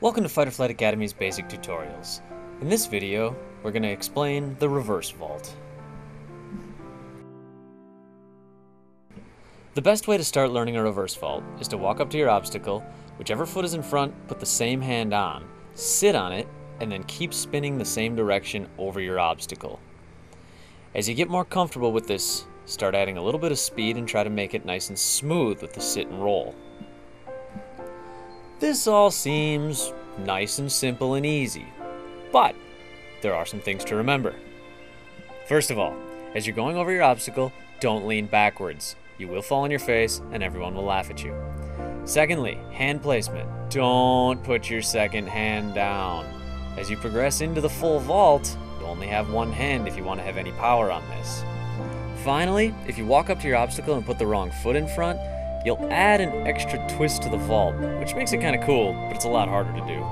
Welcome to Fight or Flight Academy's basic tutorials. In this video, we're going to explain the reverse vault. The best way to start learning a reverse vault is to walk up to your obstacle, whichever foot is in front, put the same hand on, sit on it, and then keep spinning the same direction over your obstacle. As you get more comfortable with this, start adding a little bit of speed and try to make it nice and smooth with the sit and roll. This all seems nice and simple and easy, but there are some things to remember. First of all, as you're going over your obstacle, don't lean backwards. You will fall on your face and everyone will laugh at you. Secondly, hand placement. Don't put your second hand down. As you progress into the full vault, you only have one hand if you want to have any power on this. Finally, if you walk up to your obstacle and put the wrong foot in front, you'll add an extra twist to the vault, which makes it kind of cool, but it's a lot harder to do.